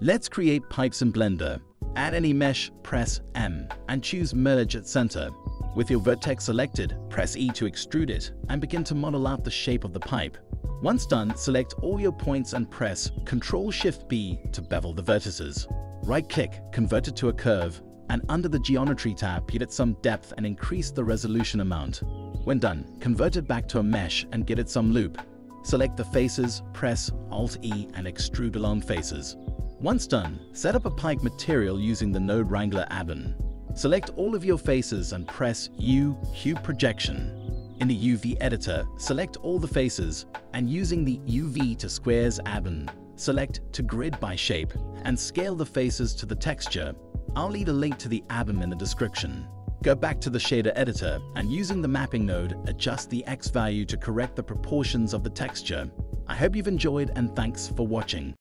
Let's create pipes in Blender. Add any mesh, press M, and choose Merge at Center. With your vertex selected, press E to extrude it and begin to model out the shape of the pipe. Once done, select all your points and press Ctrl-Shift-B to bevel the vertices. Right-click, convert it to a curve, and under the Geometry tab, give it some depth and increase the resolution amount. When done, convert it back to a mesh and give it some loop. Select the faces, press Alt-E and extrude along faces. Once done, set up a pipe material using the Node Wrangler add-on. Select all of your faces and press U Cube Projection. In the UV editor, select all the faces and using the UV to Squares add-on, select to Grid by Shape and scale the faces to the texture. I'll leave a link to the add-on in the description. Go back to the shader editor and using the mapping node, adjust the X value to correct the proportions of the texture. I hope you've enjoyed and thanks for watching.